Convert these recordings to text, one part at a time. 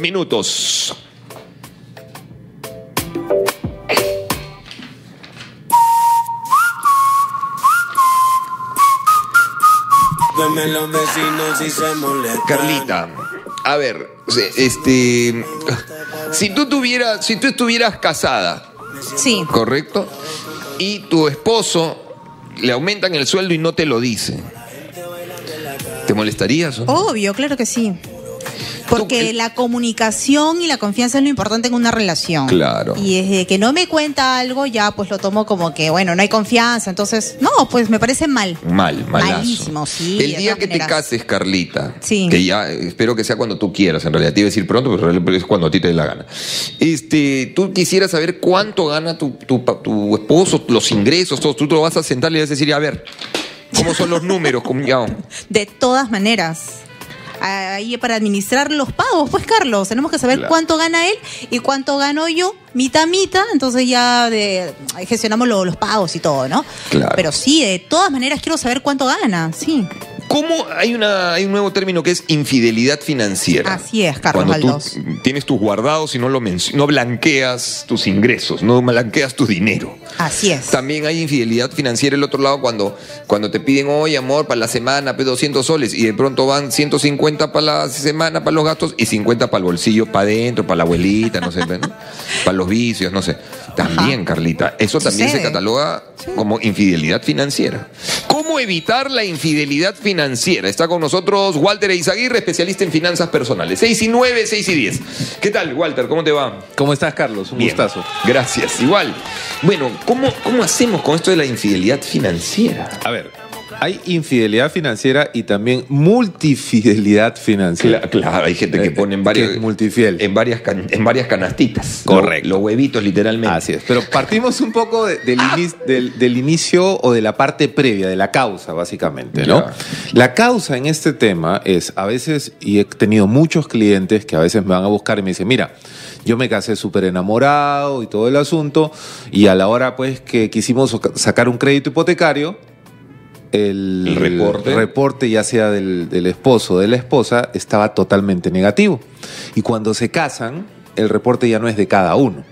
minutos. Carlita, a ver, este, si tú tuvieras, si tú estuvieras casada, Sí. ¿correcto? Y tu esposo le aumentan el sueldo y no te lo dice. ¿Te molestarías? o no? Obvio, claro que sí. Porque Tú- la comunicación y la confianza es lo importante en una relación. Claro. Y desde que no me cuenta algo, ya pues lo tomo como que, bueno, no hay confianza. Entonces, no, pues me parece mal. Mal, malazo. Malísimo, sí, El día que te cases, Carlita, Sí. que ya espero que sea cuando tú quieras, en realidad te iba a decir pronto, pero es cuando a ti te dé la gana. Este, tú quisieras saber cuánto gana tu, tu, esposo, los ingresos, todo. Tú te lo vas a sentar y le vas a decir, a ver, ¿cómo son los números? De todas maneras. Ahí para administrar los pagos, pues Carlos, tenemos que saber Claro. cuánto gana él y cuánto gano yo, mitad mitad, entonces ya de, gestionamos lo- los pagos y todo, ¿no? Claro. Pero sí, de todas maneras quiero saber cuánto gana, sí. ¿Cómo hay, una, hay un nuevo término que es infidelidad financiera? Así es, Carlos Cuando tú tienes tus guardados y no, lo no blanqueas tus ingresos, no blanqueas tu dinero. Así es. También hay infidelidad financiera el otro lado cuando, cuando te piden, oye, amor, para la semana, pues 200 soles, y de pronto van 150 para la semana, para los gastos, y 50 para el bolsillo, para adentro, para la abuelita, no sé, ¿no? para los vicios, no sé. También, Carlita, eso también se cataloga como infidelidad financiera. ¿Cómo evitar la infidelidad financiera? Está con nosotros Walter Eizaguirre, especialista en finanzas personales. 6 y 9, 6 y 10. ¿Qué tal, Walter? ¿Cómo te va? ¿Cómo estás, Carlos? Un Bien. gustazo. Gracias, igual. Bueno, ¿cómo, ¿cómo hacemos con esto de la infidelidad financiera? A ver, hay infidelidad financiera y también multifidelidad financiera. Cla- Claro, hay gente que Eh, pone en multifiel. varias, can- en varias canastitas. Correcto. Lo- Los huevitos, literalmente. Así es. Pero partimos un poco de- del, ini- del- del inicio o de la parte previa, de la causa, básicamente, ¿no? La causa en este tema es, a veces, y he tenido muchos clientes que a veces me van a buscar y me dicen, mira, yo me casé súper enamorado y todo el asunto, y a la hora, pues, que quisimos sacar un crédito hipotecario, el, El reporte. reporte, ya sea del, del esposo o de la esposa, estaba totalmente negativo. Y cuando se casan, el reporte ya no es de cada uno.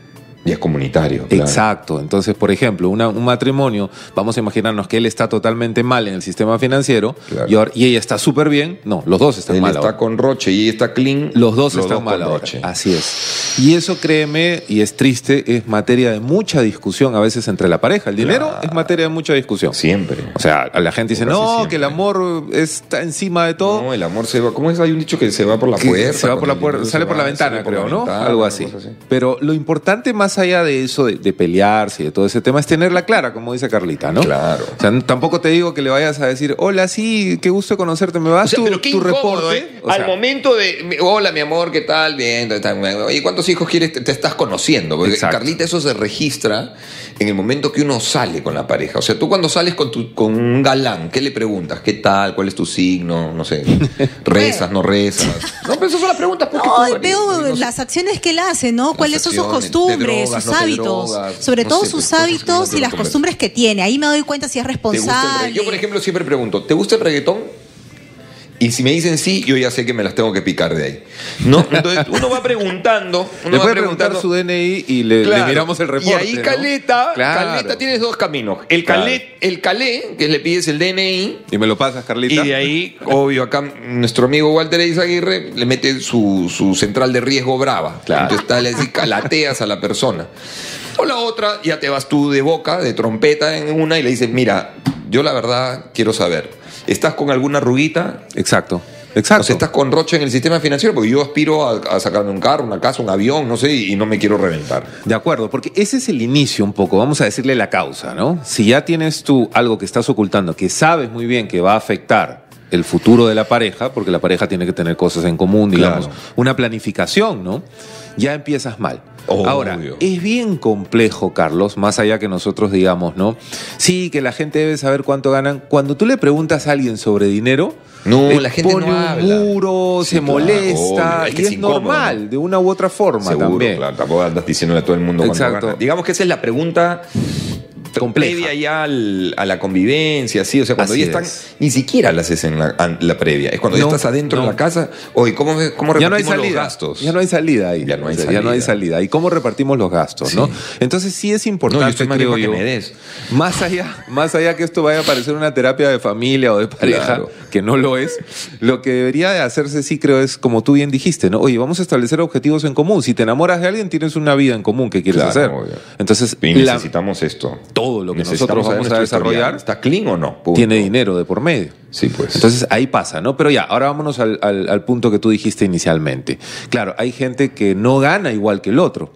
Y es comunitario. claro. Exacto. Entonces, por ejemplo, una- un matrimonio, vamos a imaginarnos que él está totalmente mal en el sistema financiero Claro. y, ahora- y ella está súper bien. No, los dos están Él mal está ahora. con Roche y ella está clean. Los dos están con mal ahora. Roche. Así es. Y eso, créeme, y es triste, es materia de mucha discusión a veces entre la pareja. El dinero Claro. es materia de mucha discusión. Siempre. O sea, a la gente dice, no, siempre. que el amor está encima de todo. No, el amor se va. ¿Cómo es? Hay un dicho que se va por la puerta. se va por la puerta, sale por la ventana, creo, ¿no? Algo así. Pero lo importante más allá de eso, de, de pelearse y de todo ese tema, es tenerla clara, como dice Carlita, ¿no? Claro. O sea, tampoco te digo que le vayas a decir, hola, sí, qué gusto conocerte, ¿me vas O sea, tu, pero qué tu incómodo, reporte? ¿eh? O Al momento de, hola mi amor, ¿qué tal? Bien. Oye, ¿cuántos hijos quieres? Te, te estás conociendo. Porque Exacto. Carlita, eso se registra en el momento que uno sale con la pareja. O sea, tú cuando sales con, tu, con un galán, ¿qué le preguntas? ¿Qué tal? ¿Cuál es tu signo? No sé. ¿Rezas? ¿No rezas? No, pero esas son las preguntas. porque No, veo no las acciones que él hace, ¿no? ¿Cuáles son sus costumbres, drogas, sus no hábitos? drogas, sobre no todo sé, sus hábitos y las costumbres que tiene. Ahí me doy cuenta si es ¿Te gusta el responsable. Yo, por ejemplo, siempre pregunto, ¿te gusta el reggaetón? Y si me dicen sí, yo ya sé que me las tengo que picar de ahí. ¿No? Entonces, uno va preguntando. Uno le va puede preguntar preguntando. su DNI y le, miramos el reporte. Y ahí ¿no? Caleta, Claro. Caleta tienes dos caminos. El Claro. Calé, el Calé, que le pides el DNI, Y me lo pasas, y Carlita. de ahí, obvio, acá nuestro amigo Walter Eizaguirre le mete su, su central de riesgo brava. Claro. Entonces tal así calateas a la persona. O la otra, ya te vas tú de boca, de trompeta en una y le dices, mira, yo la verdad quiero saber, ¿estás con alguna arruguita? Exacto. O Exacto. sea, ¿estás con roche en el sistema financiero? Porque yo aspiro a, a sacarme un carro, una casa, un avión, no sé, y no me quiero reventar. De acuerdo, porque ese es el inicio un poco, vamos a decirle la causa, ¿no? Si ya tienes tú algo que estás ocultando, que sabes muy bien que va a afectar el futuro de la pareja, porque la pareja tiene que tener cosas en común, digamos, Claro. una planificación, ¿no? Ya empiezas mal. Obvio. Ahora, es bien complejo, Carlos, más allá que nosotros digamos, ¿no? Sí, que la gente debe saber cuánto ganan. Cuando tú le preguntas a alguien sobre dinero, No, eh, la gente pone no un habla. muro, Sí, se claro, molesta, es que y es incómodo, normal, ¿no? de una u otra forma Seguro, también. claro, tampoco andas diciéndole a todo el mundo Exacto. gana. Digamos que esa es la pregunta. Previa ya al- a la convivencia, sí, o sea, cuando Así ya están, es. ni siquiera la haces en la, la previa, es cuando ya estás adentro no. en la casa, oye, ¿cómo, cómo ya no hay repartimos los salida. gastos? Ya no hay salida ahí. Ya no hay O sea, Ya no hay salida. salida. ¿Y cómo repartimos los gastos? Sí. ¿no? Entonces sí es importante, yo estoy creo yo. que me des. Más allá, más allá que esto vaya a parecer una terapia de familia o de pareja, Claro. que no lo es, lo que debería de hacerse sí creo es como tú bien dijiste, ¿no? Oye, vamos a establecer objetivos en común. Si te enamoras de alguien, tienes una vida en común que quieres Claro, hacer. obvio. Entonces, Y la- necesitamos esto. Todo lo que nosotros vamos a desarrollar ¿Está clean o no? Punto. tiene dinero de por medio. Sí, pues. Entonces ahí pasa, ¿no? Pero ya, ahora vámonos al, al- al punto que tú dijiste inicialmente. Claro, hay gente que no gana igual que el otro.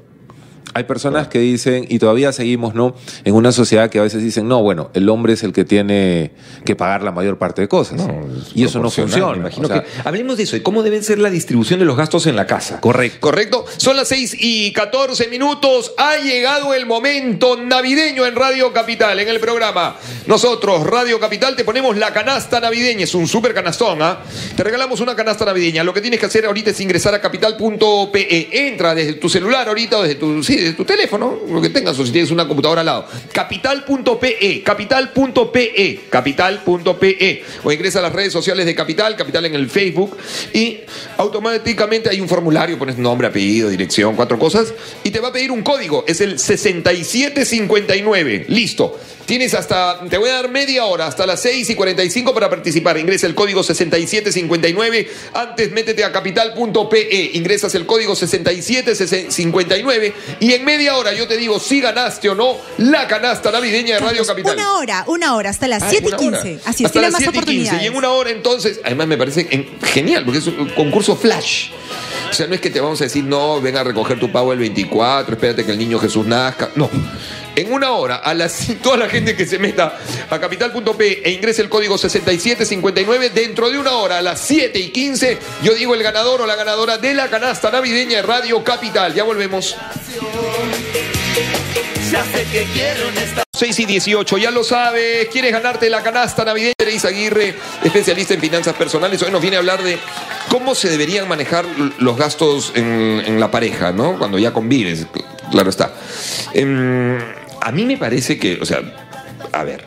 Hay personas que dicen, y todavía seguimos, ¿no? En una sociedad que a veces dicen, no, bueno, el hombre es el que tiene que pagar la mayor parte de cosas. No, es y eso no funciona. imagino O sea, que- hablemos de eso, de cómo debe ser la distribución de los gastos en la casa. Correcto. Correcto. Son las 6 y 14 minutos. Ha llegado el momento navideño en Radio Capital, en el programa. Nosotros, Radio Capital, te ponemos la canasta navideña. Es un súper canastón, ¿ah? Te regalamos una canasta navideña. Lo que tienes que hacer ahorita es ingresar a capital.pe. Entra desde tu celular ahorita o desde tu, sí, tu teléfono, lo que tengas, o si tienes una computadora al lado. Capital.pe, capital.pe, capital.pe. O ingresa a las redes sociales de Capital, Capital en el Facebook, y automáticamente hay un formulario, pones nombre, apellido, dirección, cuatro cosas, y te va a pedir un código. Es el 6759. Listo. Tienes hasta, te voy a dar media hora, hasta las 6 y 45 para participar. Ingresa el código 6759. Antes métete a capital.pe. Ingresas el código 6759. Y en media hora yo te digo si ganaste o no la canasta navideña de Radio Capital. Una hora, una hora, hasta las Ah, 7 y una hora. 15. Así es, tiene más 7 y 15. oportunidades. Y en una hora entonces, además me parece en- genial, porque es un concurso flash. O sea, no es que te vamos a decir, no, ven a recoger tu pago el 24, espérate que el niño Jesús nazca. No. En una hora, a las, toda la gente que se meta a capital.p e ingrese el código 6759, dentro de una hora, a las 7 y 15, yo digo el ganador o la ganadora de la canasta navideña de Radio Capital. Ya volvemos. Ya sé que quiero en esta 6 y 18, ya lo sabes, quieres ganarte la canasta navideña. Teréis Aguirre, especialista en finanzas personales, hoy nos viene a hablar de cómo se deberían manejar los gastos en, en la pareja, ¿no? Cuando ya convives, cl- claro está. Em, a mí me parece que, o sea, a ver,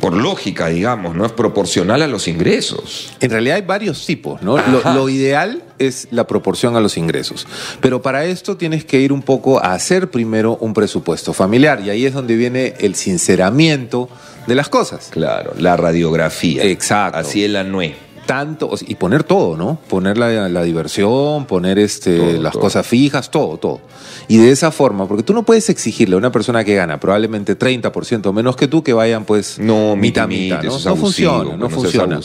por lógica, digamos, ¿no? Es proporcional a los ingresos. En realidad hay varios tipos, ¿no? Lo, ideal es la proporción a los ingresos. Pero para esto tienes que ir un poco a hacer primero un presupuesto familiar. Y ahí es donde viene el sinceramiento de las cosas. Claro, la radiografía. Exacto. Así es la NUE. Tanto, y poner todo, ¿no? Poner la, la diversión, poner este, Todo, las todo. cosas fijas, todo, todo. Y de esa forma, porque tú no puedes exigirle a una persona que gana probablemente 30% menos que tú que vayan pues No, mitad, mitad, miti, ¿no? eso es no abusivo, funciona, no funciona.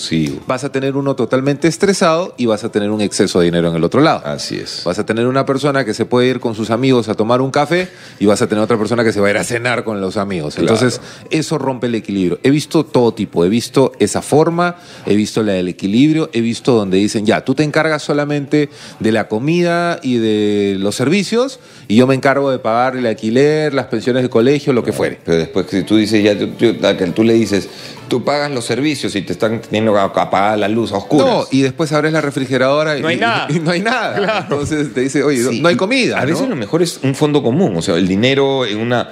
Vas a tener uno totalmente estresado y vas a tener un exceso de dinero en el otro lado. Así es. Vas a tener una persona que se puede ir con sus amigos a tomar un café y vas a tener otra persona que se va a ir a cenar con los amigos. Claro. Entonces, eso rompe el equilibrio. He visto todo tipo, he visto esa forma, he visto la del equilibrio, he visto donde dicen, ya, tú te encargas solamente de la comida y de los servicios y yo me encargo de pagar el alquiler, las pensiones de colegio, lo que fuere. Pero después que tú dices, ya tú, tú- a que tú le dices, tú pagas los servicios y te están teniendo que apagar la luz a oscuras. No, y después abres la refrigeradora y No hay y- nada. y no hay nada. Claro. Entonces te dice, oye, Sí, no hay comida. A veces ¿no? lo mejor es un fondo común, o sea, el dinero en una...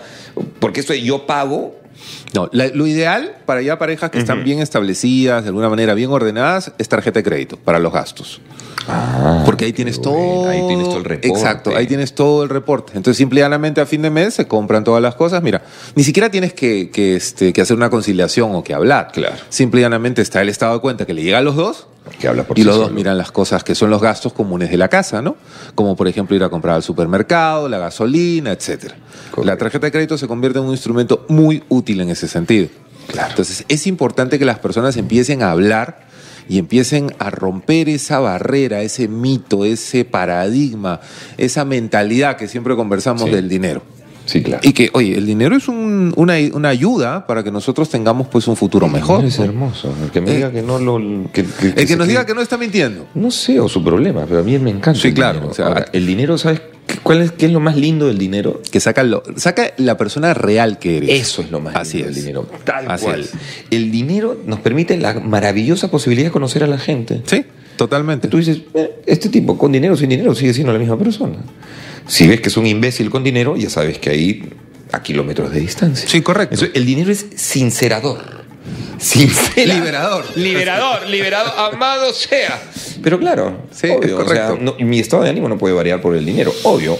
Porque esto de yo pago, No, la- lo ideal para ya parejas que están bien establecidas, de alguna manera bien ordenadas, es tarjeta de crédito para los gastos. Porque ahí tienes todo. ahí tienes todo el reporte. Exacto, ahí tienes todo el reporte. Entonces, simple y llanamente a fin de mes se compran todas las cosas. Mira, ni siquiera tienes que, que, este, que hacer una conciliación o que hablar. Claro. Simple y llanamente está el estado de cuenta que le llega a los dos. que habla por y sí los dos miran las cosas que son los gastos comunes de la casa, ¿no? Como por ejemplo ir a comprar al supermercado, la gasolina, etcétera. La tarjeta de crédito se convierte en un instrumento muy útil en ese sentido. Claro. Entonces es importante que las personas empiecen a hablar y empiecen a romper esa barrera, ese mito, ese paradigma, esa mentalidad que siempre conversamos Sí. del dinero. Sí, claro. Y que, oye, el dinero es un- una, una ayuda para que nosotros tengamos pues un futuro mejor. Es hermoso. El que me Eh. diga que no lo... Que, que- El que nos diga que no está mintiendo. No sé, o su problema, pero a mí me encanta. Sí, el claro, dinero. o sea, Ahora, el dinero, ¿sabes qué- cuál es, qué es lo más lindo del dinero? Que saca, lo, saca la persona real que eres. Eso es lo más Así lindo es. del dinero. Tal Así cual. es. El dinero nos permite la maravillosa posibilidad de conocer a la gente. Sí, totalmente. Tú dices, "Eh, este tipo con dinero o sin dinero sigue siendo la misma persona. Si ves que es un imbécil con dinero, ya sabes que ahí a kilómetros de distancia. Sí, correcto. El dinero es sincerador. Sincera. Liberador. Liberador, liberador, amado sea. Pero claro, Sí, obvio, es o sea, correcto. no- mi estado de ánimo no puede variar por el dinero, obvio.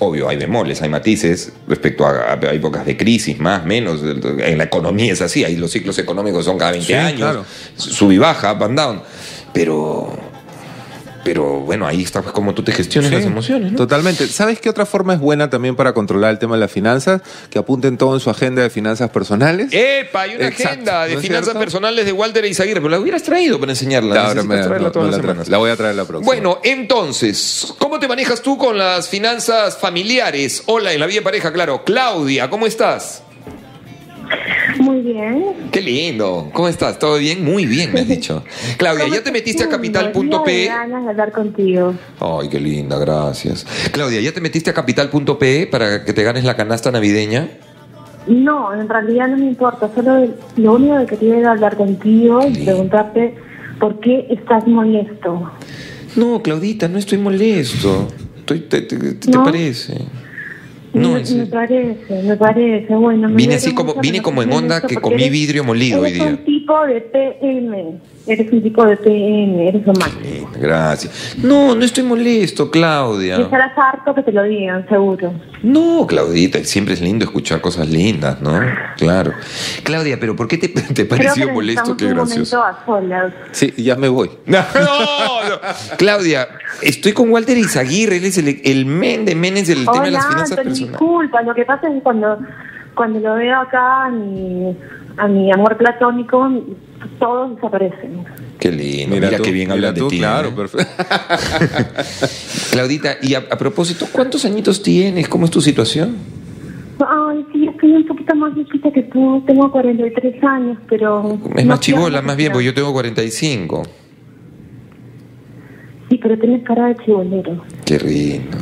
Obvio, hay bemoles, hay matices respecto a, a épocas de crisis, más, menos. En la economía es así, ahí los ciclos económicos son cada 20 Sí, años, claro. sub y baja, up and down. Pero, pero bueno, ahí está pues, como tú te gestiones Sí, las emociones, ¿no? Totalmente. ¿Sabes qué otra forma es buena también para controlar el tema de las finanzas? Que apunten todo en su agenda de finanzas personales. ¡Epa! Hay una Exacto, agenda de ¿no es finanzas cierto? personales de Walter Izaguirre, pero la hubieras traído para enseñarla. Necesitas me- traerla no- todas no las la semanas. la voy a traer la próxima. Bueno, entonces, ¿cómo te manejas tú con las finanzas familiares? Hola, en la vida de pareja, claro. Claudia, ¿cómo estás? Muy bien. Qué lindo. ¿Cómo estás? ¿Todo bien? Muy bien, me has dicho. Claudia, ¿ya te metiste a capital.pe? ganas de hablar contigo. Ay, qué linda, gracias. Claudia, ¿ya te metiste a capital.pe para que te ganes la canasta navideña? No, en realidad no me importa. Solo lo único que era hablar contigo y preguntarte por qué estás molesto. No, Claudita, no estoy molesto. Estoy- ¿Te, te- te- te ¿No? parece? No, me, me parece, me parece. Bueno, me Vine así como- vine como en onda que comí vidrio molido hoy día. un tipo de PM. Eres un tipo de PM, eres romántico. Linda, Gracias. No, no estoy molesto, Y Claudia. estarás harto que te lo digan, seguro. No, Claudita, siempre es lindo escuchar cosas lindas, ¿no? Claro. Claudia, pero ¿por qué te, te Creo pareció que molesto? Qué un gracioso. a solas. Sí, ya me voy. No, no. Claudia, estoy con Walter Izaguirre, él es el, el men de menes del tema de las finanzas personales. disculpa. Lo que pasa es que cuando, cuando lo veo acá, a mi, a mi amor platónico, todos desaparecen. Qué lindo, mira, tú, qué bien mira hablan de ti. Claro, ¿eh? perfecto. Claudita, y a, a propósito, ¿cuántos añitos tienes? ¿Cómo es tu situación? Ay, sí, estoy un poquito más viejita que tú. Tengo 43 años, pero... Es más chivola, más bien, porque yo tengo 45. Sí, pero tienes cara de chibolero. Qué lindo.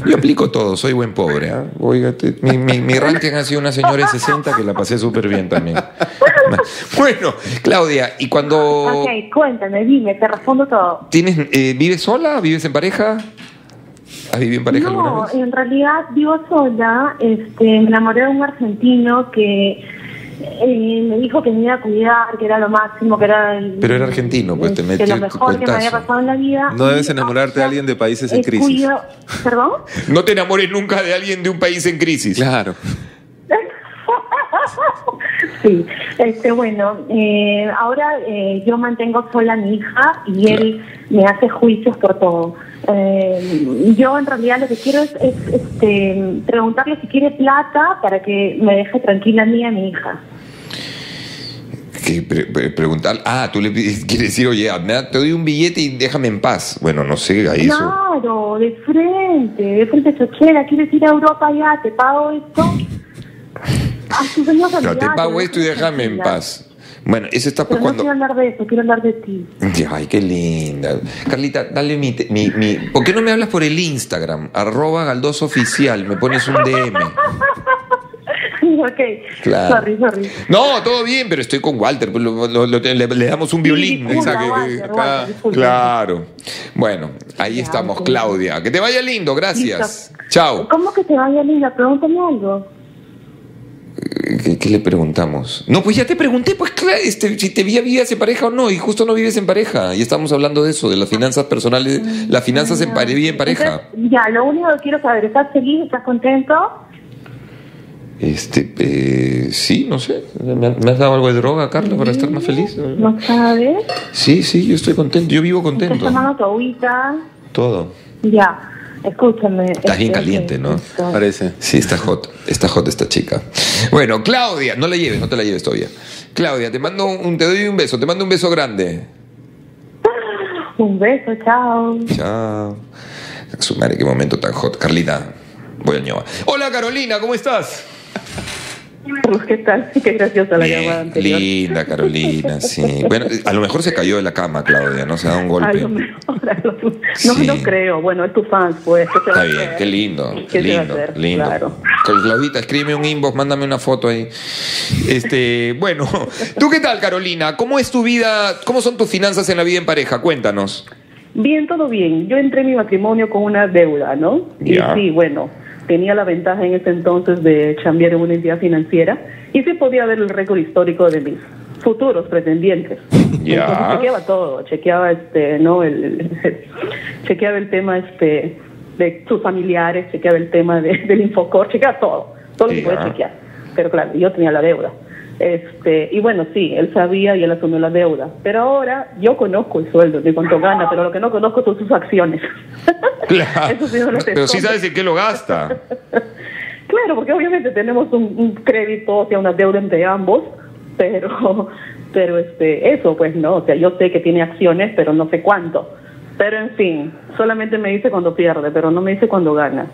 Yo aplico todo, soy buen pobre. ¿ah? Óigate, mi, mi, mi ranking ha sido una señora de 60 que la pasé súper bien también. Bueno, Claudia, ¿y cuando Ok, cuéntame, dime, te respondo todo. tienes, eh, vives sola? ¿Vives en pareja? ¿Has vivido en pareja alguna No, vez? en realidad vivo sola. Este, me enamoré de un argentino que eh, me dijo que me iba a cuidar, que era lo máximo, que era el, Pero era argentino, pues, te que metió lo tu mejor que me había pasado en la vida. No debes enamorarte de alguien de países en crisis. ¿Perdón? No te enamores nunca de alguien de un país en crisis. Claro. Sí, este, bueno, eh, ahora eh, yo mantengo sola a mi hija y él me hace juicios por todo. Eh, yo en realidad lo que quiero es, es, este, preguntarle si quiere plata para que me deje tranquila a mí y a mi hija. Que pre- pre- preguntar, ah, tú le quieres decir, oye, te doy un billete y déjame en paz. Bueno, no sé, ahí eso. Claro, de frente, de frente chochera, quieres ir a Europa ya, te pago esto. Ven, no, te pago esto y déjame en paz. Bueno, eso está Pero no cuando. quiero hablar de eso, quiero hablar de ti. Ay, qué linda. Carlita, dale mi, mi, mi- ¿Por qué no me hablas por el Instagram? Arroba Galdoso Oficial, me pones un DM. ok, Claro. sorry, sorry. No, todo bien, pero estoy con Walter, pues lo- lo- lo- le, le damos un violín. disculpa, Walter. Walter, disculpa. claro. Bueno, ahí Ya, estamos. Claudia. Que te vaya lindo, gracias. Listo. Chao. ¿Cómo que te vaya linda? Pregúntame algo. ¿Qué, qué le preguntamos? No, pues ya te pregunté, pues claro, este, si te vivías en pareja o no, y justo no vives en pareja. Y estamos hablando de eso, de las finanzas personales, las finanzas en pare- vida en pareja. Entonces, ya, lo único que quiero saber, ¿estás feliz? ¿Estás contento? Este, eh, sí, no sé. ¿Me, me has dado algo de droga, Carla, para estar más feliz? ¿No sabes? Sí, sí, yo estoy contento, yo vivo ¿Estás contento. tomando tu agüita? Todo. Ya, escúchame. Estás bien este, caliente, ¿no? Parece. Sí, está hot, está hot esta chica. Bueno, Claudia, no la lleves, no te la lleves todavía. Claudia, te mando un, te doy un beso, te mando un beso grande. Un beso, chao. Chao. Su madre, qué momento tan hot. Carlita, voy al ñoa. Hola Carolina, ¿cómo estás? ¿Qué tal? Qué graciosa la llamada Bien, anterior. linda Carolina, sí. Bueno, a lo mejor se cayó de la cama, Claudia, no se da un A golpe. lo mejor, a lo- no Sí. lo creo. Bueno, es tu fan, pues. ¿qué se va Está bien, qué lindo, ¿Qué lindo, hacer? lindo. Claro. Claudita, escríbeme un inbox, mándame una foto ahí. Este, bueno, ¿tú qué tal, Carolina? ¿Cómo es tu vida? ¿Cómo son tus finanzas en la vida en pareja? Cuéntanos. Bien, todo bien. Yo entré en mi matrimonio con una deuda, ¿no? Y sí, bueno, tenía la ventaja en ese entonces de cambiar en una entidad financiera y sí podía ver el récord histórico de mis futuros pretendientes. Ya. Entonces chequeaba todo, chequeaba este, no, el, chequeaba el tema este de sus familiares, chequeaba el tema de- del Infocor, chequeaba todo, todo lo que podía chequear. Pero claro, yo tenía la deuda. Este, y bueno, sí, él sabía y él asumió la deuda. Pero ahora yo conozco el sueldo, de cuánto gana, pero lo que no conozco son sus acciones. Claro. Eso sí no. Pero sí sabes en qué lo gasta. Claro, porque obviamente tenemos un, un crédito, o sea, una deuda entre ambos, pero, pero este, eso pues no, o sea, yo sé que tiene acciones, pero no sé cuánto. Pero en fin, solamente me dice cuando pierde, pero no me dice cuando gana.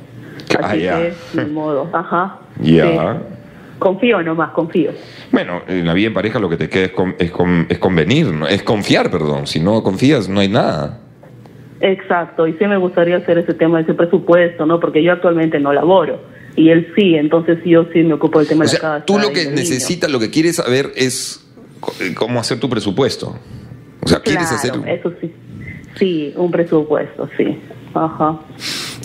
Ah, Así ya. que, ni modo, ajá. Ya. Sí. Confío nomás, confío. Bueno, en la vida en pareja lo que te queda es, con- es, con- es convenir, es confiar, perdón. Si no confías, no hay nada. Exacto, y sí me gustaría hacer ese tema de ese presupuesto, ¿no? Porque yo actualmente no laboro y él sí, entonces yo sí me ocupo del tema O de la sea, casa. tú lo que niño. necesitas, lo que quieres saber es eh, cómo hacer tu presupuesto. O sea, quieres hacer... Claro, eso sí. Sí, un presupuesto, sí. Ajá.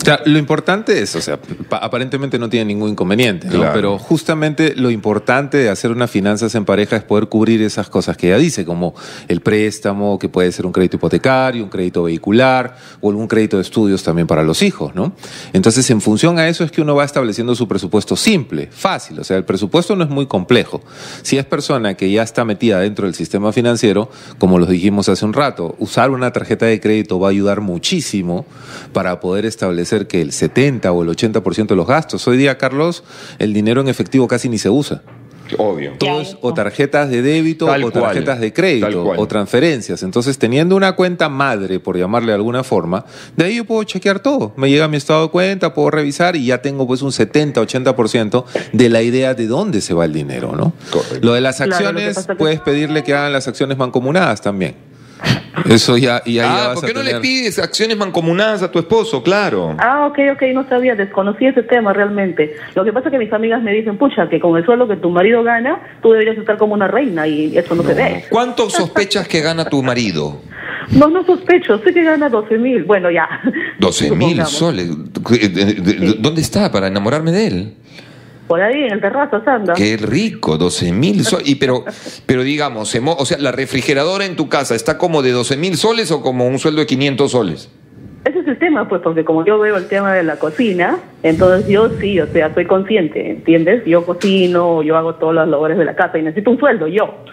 O sea, lo importante es, o sea, pa- aparentemente no tiene ningún inconveniente, ¿no? Claro. pero justamente lo importante de hacer unas finanzas en pareja es poder cubrir esas cosas que ella dice, como el préstamo, que puede ser un crédito hipotecario, un crédito vehicular o algún crédito de estudios también para los hijos, ¿no? Entonces, en función a eso es que uno va estableciendo su presupuesto simple, fácil, o sea, el presupuesto no es muy complejo. Si es persona que ya está metida dentro del sistema financiero, como los dijimos hace un rato, usar una tarjeta de crédito va a ayudar muchísimo para poder establecer que el 70 o el 80% de los gastos. Hoy día, Carlos, el dinero en efectivo casi ni se usa. Obvio. Todo es o tarjetas de débito Tal o cual, tarjetas de crédito o transferencias. Entonces, teniendo una cuenta madre, por llamarle de alguna forma, de ahí yo puedo chequear todo. Me llega mi estado de cuenta, puedo revisar y ya tengo pues un 70, 80% de la idea de dónde se va el dinero, ¿no? Correcto. Lo de las acciones, puedes pedirle que hagan las acciones mancomunadas también. Eso ya, y ahí ya Ah, vas ¿por qué a no le pides acciones mancomunadas a tu esposo? Claro. Ah, ok, ok, no sabía, desconocí ese tema realmente. Lo que pasa es que mis amigas me dicen, pucha, que con el sueldo que tu marido gana, tú deberías estar como una reina y eso no, se ve. ¿Cuánto sospechas que gana tu marido? No, no sospecho, sé que gana 12 mil, bueno, ya. 12 mil soles. ¿De- de- de- ¿Dónde está para enamorarme de él? Por ahí, en el terrazo, anda. Qué rico, 12 mil soles. Y pero, pero digamos, o sea, la refrigeradora en tu casa está como de 12 mil soles o como un sueldo de 500 soles. Ese es el tema, pues, porque como yo veo el tema de la cocina, entonces yo sí, o sea, soy consciente, ¿entiendes? Yo cocino, yo hago todas las labores de la casa y necesito un sueldo, yo.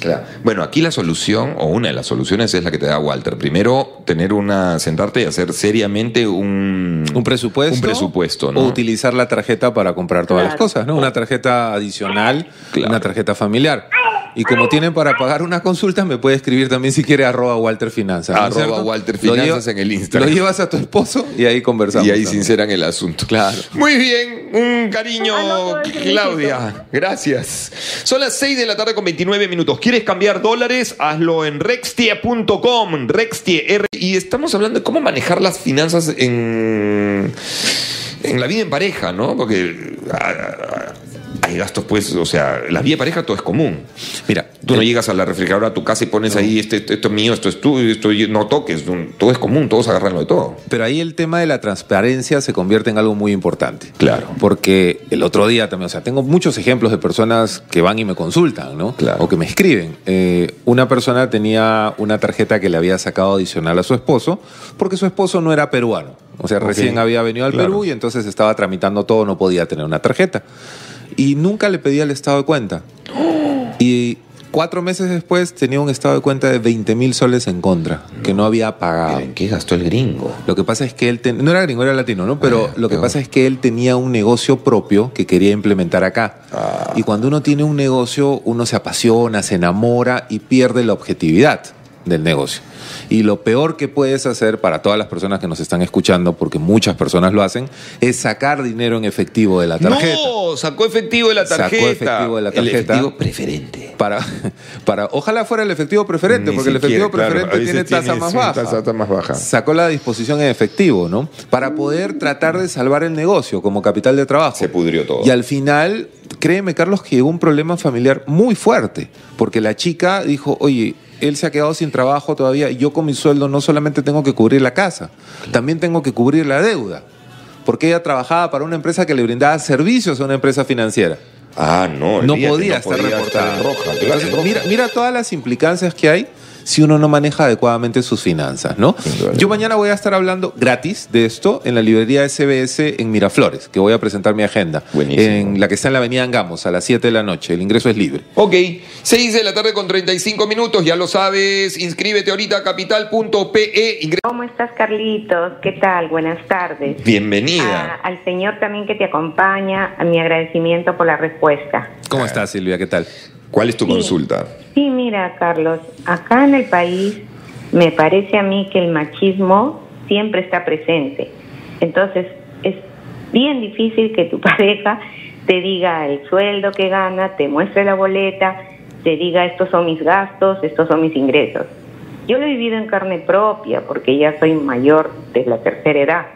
Claro. Bueno, aquí la solución, o una de las soluciones, es la que te da Walter. Primero, tener una, sentarte y hacer seriamente un, un presupuesto, Un presupuesto, ¿no? o utilizar la tarjeta para comprar todas Claro. las cosas, ¿no? Una tarjeta adicional, Claro. una tarjeta familiar. Y como tienen para pagar una consulta, me puede escribir también si quiere arroba Walter Finanzas. ¿no es Arroba cierto? Walter Finanzas lleva- en el Instagram. Lo llevas a tu esposo y ahí conversamos. Y ahí también. sinceran el asunto. Claro. Muy bien, un cariño, Ah, no, Claudia. Gracias. Son las 6 de la tarde con 29 minutos. ¿Quieres cambiar dólares? Hazlo en rextie.com. Rextie. R y estamos hablando de cómo manejar las finanzas en, en la vida en pareja, ¿no? Porque ah, hay gastos, pues, o sea, la vida en pareja todo es común. Mira, Tú no llegas a la refrigeradora a tu casa y pones ahí, este, esto, esto es mío, esto es tuyo, esto no toques. Todo es común, todos agarran lo de todo. Pero ahí el tema de la transparencia se convierte en algo muy importante. Claro. Porque el otro día también, o sea, tengo muchos ejemplos de personas que van y me consultan, ¿no? Claro. O que me escriben. Eh, una persona tenía una tarjeta que le había sacado adicional a su esposo porque su esposo no era peruano. O sea, recién había venido al Claro. Perú y entonces estaba tramitando todo, no podía tener una tarjeta. Y nunca le pedía el estado de cuenta. Y cuatro meses después tenía un estado de cuenta de 20 mil soles en contra, que no había pagado. ¿En qué gastó el gringo? Lo que pasa es que él, ten- no era gringo, era latino, ¿no? Pero Ah, lo que peor. pasa es que él tenía un negocio propio que quería implementar acá. Ah. Y cuando uno tiene un negocio, uno se apasiona, se enamora y pierde la objetividad del negocio. Y lo peor que puedes hacer para todas las personas que nos están escuchando, porque muchas personas lo hacen, es sacar dinero en efectivo de la tarjeta. No, sacó efectivo de la Sacó tarjeta. efectivo de la El tarjeta. efectivo preferente. Para, para, ojalá fuera el efectivo preferente, Ni porque el efectivo claro, preferente tiene tasa más baja. tasa más baja. Sacó la disposición en efectivo, ¿no? Para poder tratar de salvar el negocio como capital de trabajo. Se pudrió todo. Y al final, créeme, Carlos, que llegó un problema familiar muy fuerte, porque la chica dijo, oye, él se ha quedado sin trabajo todavía, y yo con mi sueldo no solamente tengo que cubrir la casa, también tengo que cubrir la deuda. porque ella trabajaba para una empresa que le brindaba servicios a una empresa financiera. Ah, no. No podía no estar podía reportada. en roja, claro, Entonces, en roja. mira, mira todas las implicancias que hay si uno no maneja adecuadamente sus finanzas, ¿no? Yo mañana voy a estar hablando gratis de esto en la librería SBS en Miraflores, que voy a presentar mi agenda. Buenísimo. En la que está en la avenida Angamos, a las 7 de la noche. El ingreso es libre. Ok, 6 de la tarde con 35 minutos, ya lo sabes, inscríbete ahorita a capital.pe, ¿Cómo estás, Carlitos? ¿Qué tal? Buenas tardes. Bienvenida. Ah, al señor también que te acompaña, a mi agradecimiento por la respuesta. ¿Cómo estás, Silvia? ¿Qué tal? ¿Cuál es tu Sí. consulta? Sí, mira, Carlos, acá en el país me parece a mí que el machismo siempre está presente. Entonces, es bien difícil que tu pareja te diga el sueldo que gana, te muestre la boleta, te diga estos son mis gastos, estos son mis ingresos. Yo lo he vivido en carne propia porque ya soy mayor de la tercera edad.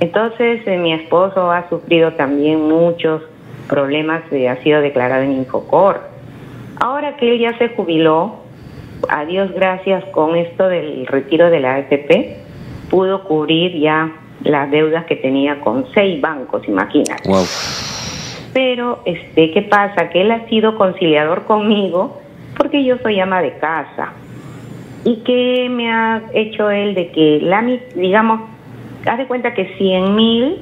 Entonces, eh, mi esposo ha sufrido también muchos problemas, eh, ha sido declarado en Infocor. Ahora que él ya se jubiló, a Dios gracias con esto del retiro de la AFP, pudo cubrir ya las deudas que tenía con seis bancos, imagínate. Wow. Pero, este, ¿qué pasa? Que él ha sido conciliador conmigo porque yo soy ama de casa. ¿Y qué me ha hecho él de que la, digamos, haz de cuenta que 100 mil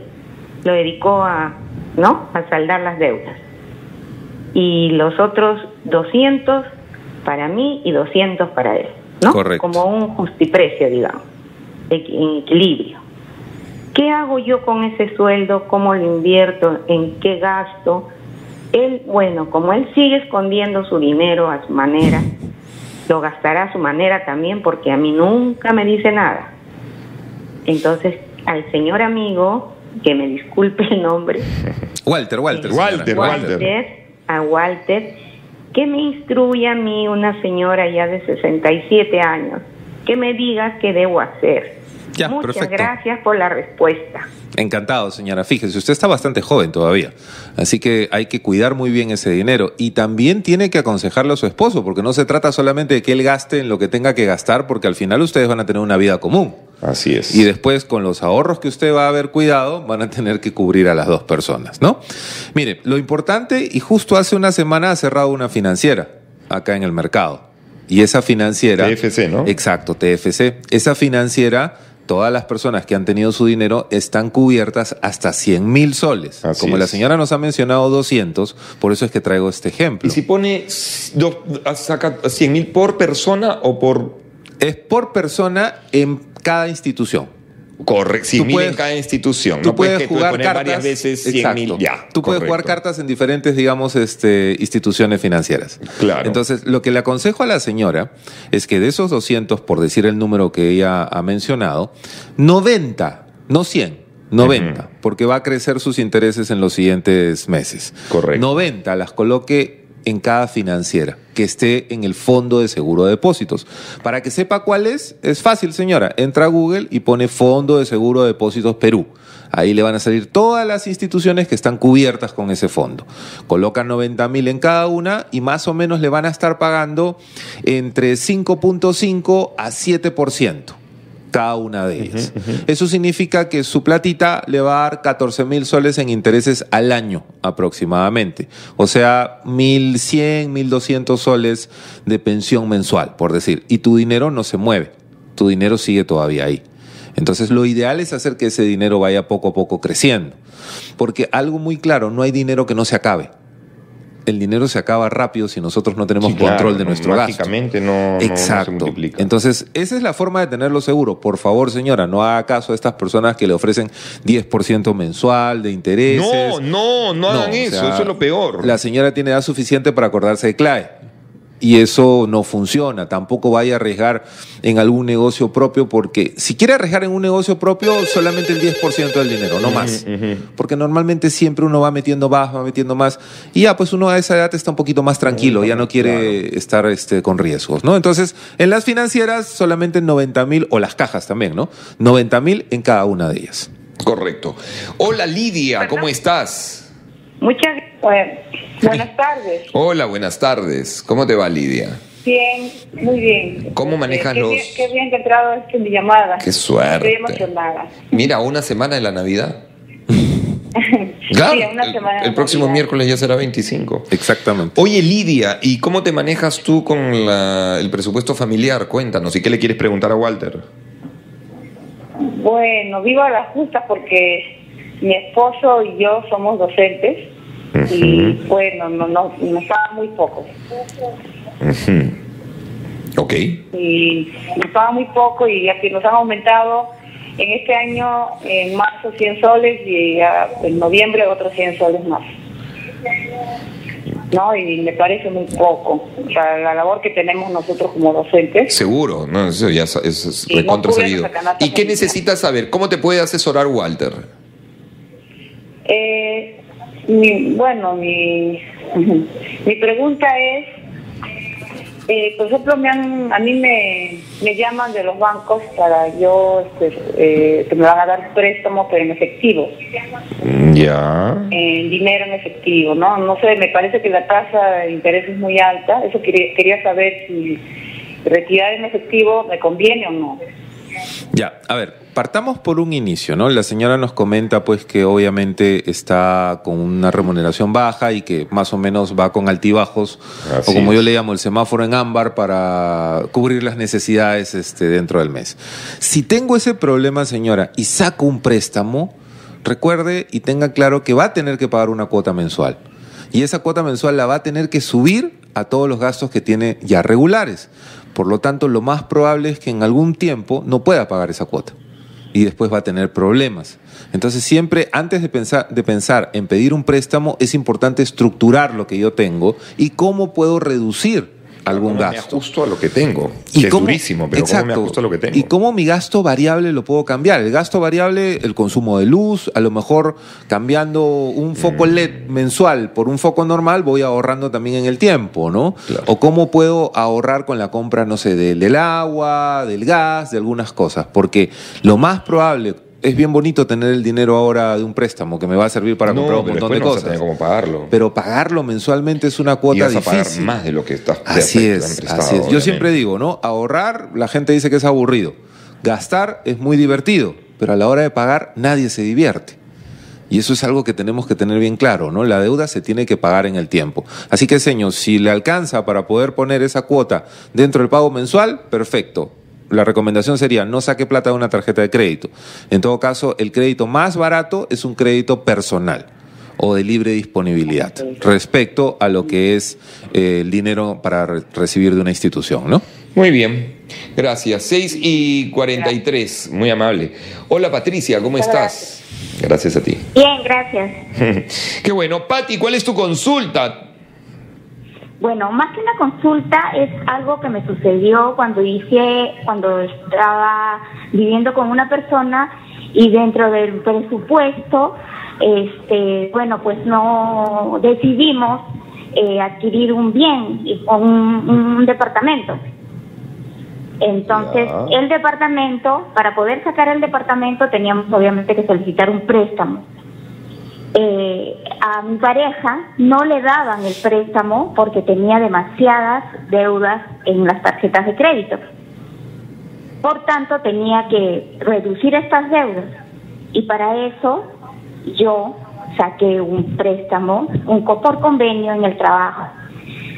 lo dedicó a, ¿no? A saldar las deudas. Y los otros 200 para mí y 200 para él, ¿no? Correcto. Como un justiprecio, digamos, en equilibrio. ¿Qué hago yo con ese sueldo? ¿Cómo lo invierto? ¿En qué gasto? Él, bueno, como él sigue escondiendo su dinero a su manera, lo gastará a su manera también porque a mí nunca me dice nada. Entonces, al señor amigo, que me disculpe el nombre, Walter, Walter. Walter, señora. Walter. A Walter, que me instruya a mí, una señora ya de 67 años, que me diga qué debo hacer. Ya, Muchas perfecto. gracias por la respuesta. Encantado, señora. Fíjese, usted está bastante joven todavía. Así que hay que cuidar muy bien ese dinero. Y también tiene que aconsejarlo a su esposo, porque no se trata solamente de que él gaste en lo que tenga que gastar, porque al final ustedes van a tener una vida común. Así es. Y después, con los ahorros que usted va a haber cuidado, van a tener que cubrir a las dos personas, ¿no? Mire, lo importante, y justo hace una semana ha cerrado una financiera acá en el mercado. Y esa financiera. TFC, ¿no? Exacto, TFC. Esa financiera, todas las personas que han tenido su dinero están cubiertas hasta 100 mil soles. Así Como la señora nos ha mencionado 200, por eso es que traigo este ejemplo. ¿Y si pone, do- saca 100 mil por persona o por... Es por persona en cada institución. Correcto, 100 mil en cada institución. Tú no puedes, puedes jugar poner cartas. varias veces 100 exacto. mil. Ya, Tú puedes jugar cartas en diferentes, digamos, este, instituciones financieras. Claro. Entonces, lo que le aconsejo a la señora es que de esos 200, por decir el número que ella ha mencionado, 90, no 100, 90, porque va a crecer sus intereses en los siguientes meses. Correcto. 90 las coloque en cada financiera, que esté en el fondo de seguro de depósitos. Para que sepa cuál es, es fácil, señora. Entra a Google y pone Fondo de Seguro de Depósitos Perú. Ahí le van a salir todas las instituciones que están cubiertas con ese fondo. Coloca 90 mil en cada una y más o menos le van a estar pagando entre 5.5 a 7% cada una de ellas. Eso significa que su platita le va a dar 14 mil soles en intereses al año aproximadamente. O sea, 1.100, 1.200 soles de pensión mensual, por decir. Y tu dinero no se mueve, tu dinero sigue todavía ahí. Entonces lo ideal es hacer que ese dinero vaya poco a poco creciendo. Porque algo muy claro, no hay dinero que no se acabe. El dinero se acaba rápido si nosotros no tenemos Sí, claro, control de no, nuestro gasto. no- no- no se Exacto. multiplica. Entonces, esa es la forma de tenerlo seguro. Por favor, señora, no haga caso a estas personas que le ofrecen 10% mensual de intereses. No, no, no hagan eso, sea, eso es lo peor. La señora tiene edad suficiente para acordarse de CLAE. Y eso no funciona. Tampoco vaya a arriesgar en algún negocio propio porque si quiere arriesgar en un negocio propio, solamente el 10% del dinero, no más. Porque normalmente siempre uno va metiendo más, va metiendo más. Y ya, pues uno a esa edad está un poquito más tranquilo, ya no quiere estar este, con riesgos, ¿no? Entonces, en las financieras solamente 90 mil, o las cajas también, ¿no? 90 mil en cada una de ellas. Correcto. Hola Lidia, ¿cómo estás? Muchas bueno, buenas tardes. Hola, buenas tardes. ¿Cómo te va Lidia? Bien, muy bien. ¿Cómo manejas qué los- Bien, qué bien que he entrado este en mi llamada. Qué suerte. Estoy emocionada. Mira, una semana de la Navidad. Claro, Sí, una el- semana el, de próximo Navidad. miércoles ya será 25. Exactamente. Oye, Lidia, ¿y cómo te manejas tú con la- el presupuesto familiar? Cuéntanos, ¿y qué le quieres preguntar a Walter? Bueno, vivo a las justas porque mi esposo y yo somos docentes y bueno, no, no, nos pagan muy poco. Ujú. Ok. Y nos pagan muy poco y ya que nos han aumentado en este año, en marzo 100 soles y en noviembre otros 100 soles más. No, y me parece muy poco. O sea, la labor que tenemos nosotros como docentes. Seguro, no, eso ya es, es- Sí, recontra ¿Y qué necesitas saber? ¿Cómo te puede asesorar Walter? Eh, mi, bueno, mi, mi pregunta es, eh, por ejemplo, me han, a mí me, me llaman de los bancos para yo, este, eh, que me van a dar préstamos, pero en efectivo, Ya. en dinero en efectivo, ¿no? No sé, me parece que la tasa de interés es muy alta, eso quería, quería saber si retirar en efectivo me conviene o no. Ya, a ver, partamos por un inicio, ¿no? La señora nos comenta pues que obviamente está con una remuneración baja y que más o menos va con altibajos, Así o como es. yo le llamo el semáforo en ámbar para cubrir las necesidades este, dentro del mes. Si tengo ese problema, señora, y saco un préstamo, recuerde y tenga claro que va a tener que pagar una cuota mensual. Y esa cuota mensual la va a tener que subir a todos los gastos que tiene ya regulares. Por lo tanto, lo más probable es que en algún tiempo no pueda pagar esa cuota y después va a tener problemas. Entonces, siempre antes de pensar, de pensar en pedir un préstamo, es importante estructurar lo que yo tengo y cómo puedo reducir algún ¿Cómo Me gasto. ajusto a lo que tengo. que es durísimo, pero ¿cómo me ajusto a lo que tengo? Y cómo mi gasto variable lo puedo cambiar. El gasto variable, el consumo de luz, a lo mejor cambiando un foco Mm. LED mensual por un foco normal, voy ahorrando también en el tiempo, ¿no? Claro. O cómo puedo ahorrar con la compra, no sé, del, del agua, del gas, de algunas cosas. Porque lo más probable, es bien bonito tener el dinero ahora de un préstamo que me va a servir para no, comprar un pero montón de después no vas a cosas. tener cómo pagarlo. Pero pagarlo mensualmente es una y cuota a pagar difícil. más de lo que estás Así te es, prestado, así es. Yo obviamente. siempre digo, ¿no? Ahorrar, la gente dice que es aburrido. Gastar es muy divertido, pero a la hora de pagar nadie se divierte. Y eso es algo que tenemos que tener bien claro, ¿no? La deuda se tiene que pagar en el tiempo. Así que, señor, si le alcanza para poder poner esa cuota dentro del pago mensual, perfecto. La recomendación sería no saque plata de una tarjeta de crédito. En todo caso, el crédito más barato es un crédito personal o de libre disponibilidad respecto a lo que es eh, el dinero para re- recibir de una institución, ¿no? Muy bien, gracias. 6 y 43, muy amable. Hola Patricia, ¿cómo estás? Gracias a ti. Bien, gracias. Qué bueno. Pati, ¿cuál es tu consulta? Bueno, más que una consulta es algo que me sucedió cuando hice, cuando estaba viviendo con una persona y dentro del presupuesto, este, bueno, pues no decidimos eh, adquirir un bien, y- un, un departamento. Entonces, Ya. el departamento, para poder sacar el departamento teníamos obviamente que solicitar un préstamo. Eh, a mi pareja no le daban el préstamo porque tenía demasiadas deudas en las tarjetas de crédito. Por tanto, tenía que reducir estas deudas. Y para eso yo saqué un préstamo, un por convenio en el trabajo.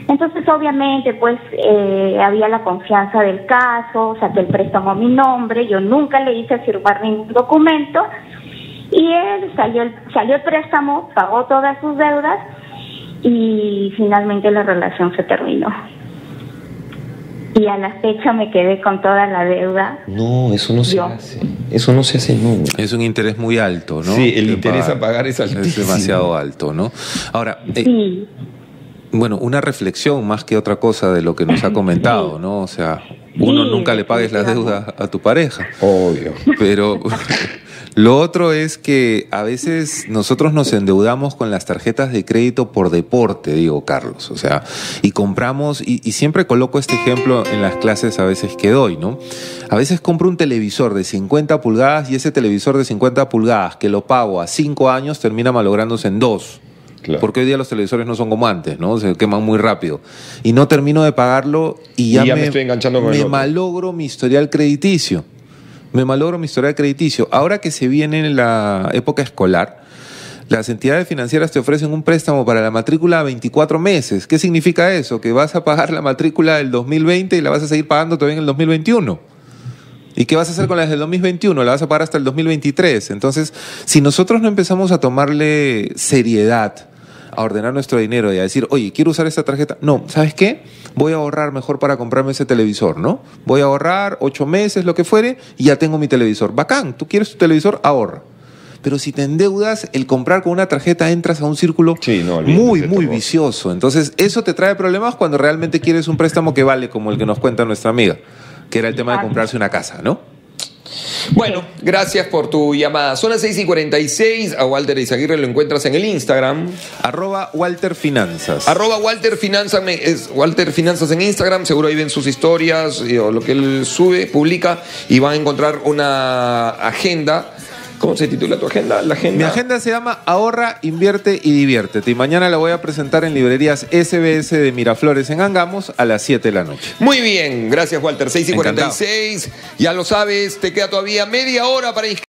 Entonces, obviamente, pues eh, había la confianza del caso, saqué el préstamo a mi nombre, yo nunca le hice firmar ningún documento y él salió el, salió el préstamo, pagó todas sus deudas y finalmente la relación se terminó. Y a la fecha me quedé con toda la deuda. No, eso no se Yo. hace. Eso no se hace nunca. Es un interés muy alto, ¿no? Sí, el interés a pagar es altísimo. Es demasiado alto, ¿no? Ahora, eh, Sí, bueno, una reflexión más que otra cosa de lo que nos ha comentado, ¿no? O sea, uno Sí, nunca le pagues las definitivamente. deudas a tu pareja. Obvio. Pero lo otro es que a veces nosotros nos endeudamos con las tarjetas de crédito por deporte, digo Carlos. O sea, y compramos, y, y siempre coloco este ejemplo en las clases a veces que doy, ¿no? A veces compro un televisor de 50 pulgadas y ese televisor de 50 pulgadas que lo pago a 5 años termina malográndose en 2. Claro. Porque hoy día los televisores no son como antes, ¿no? Se queman muy rápido. Y no termino de pagarlo y ya, Y ya me estoy enganchando con el me otro. malogro mi historial crediticio. Me malogro mi historial crediticio. Ahora que se viene la época escolar, las entidades financieras te ofrecen un préstamo para la matrícula a 24 meses. ¿Qué significa eso? Que vas a pagar la matrícula del 2020 y la vas a seguir pagando todavía en el 2021. ¿Y qué vas a hacer con las del 2021? La vas a pagar hasta el 2023. Entonces, si nosotros no empezamos a tomarle seriedad a ordenar nuestro dinero y a decir, oye, quiero usar esta tarjeta. No, ¿sabes qué? Voy a ahorrar mejor para comprarme ese televisor, ¿no? Voy a ahorrar ocho meses, lo que fuere, y ya tengo mi televisor. Bacán, tú quieres tu televisor, ahorra. Pero si te endeudas, el comprar con una tarjeta entras a un círculo Sí, no, olvídate muy, muy vicioso. Entonces, eso te trae problemas cuando realmente quieres un préstamo que vale, como el que nos cuenta nuestra amiga, que era el tema de comprarse una casa, ¿no? Bueno, gracias por tu llamada. Son las 6 y 46. A Walter Izaguirre lo encuentras en el Instagram. Arroba Walter Finanzas. Arroba Walter Finanzas, es Walter Finanzas en Instagram, seguro ahí ven sus historias y, o lo que él sube, publica y van a encontrar una agenda. ¿Cómo se titula tu agenda? La agenda. Mi agenda se llama Ahorra, Invierte y Diviértete. Y mañana la voy a presentar en librerías SBS de Miraflores en Angamos a las 7 de la noche. Muy bien, gracias Walter. 6 y Encantado. 46. Ya lo sabes, te queda todavía media hora para inscribirte.